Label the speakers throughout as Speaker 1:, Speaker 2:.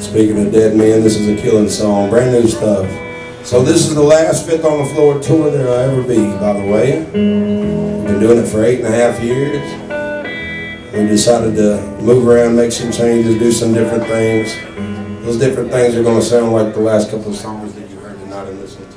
Speaker 1: Speaking of dead men, this is a killing song, brand new stuff. So this is the last Fifth on the Floor tour there'll ever be, by the way. We've been doing it for eight and a half years. We decided to move around, make some changes, do some different things. Those different things are going to sound like the last couple of songs that you heard tonight and listened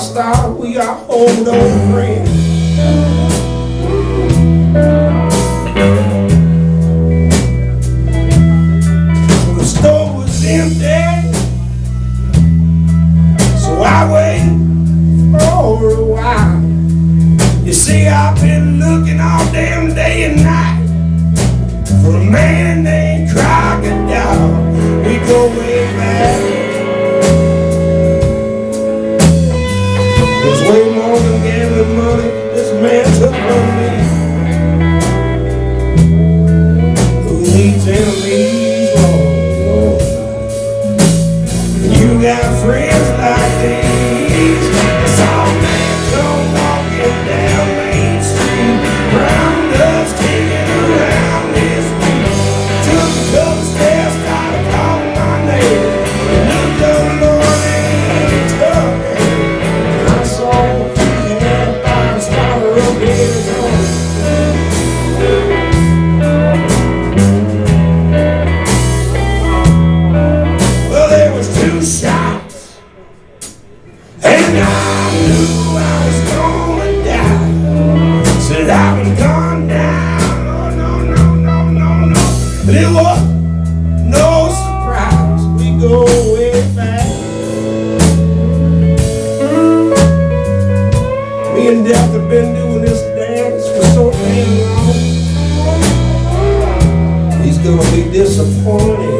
Speaker 1: we are old old friends. The store was empty. So I waited for a while. You see, I've been looking all damn day and night for a man named Crocodile. We go way back. tell me no. Surprise. We go way back. Me and Death have been doing this dance for so long. He's gonna be disappointed.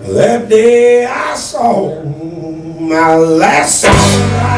Speaker 1: That day I saw my last song.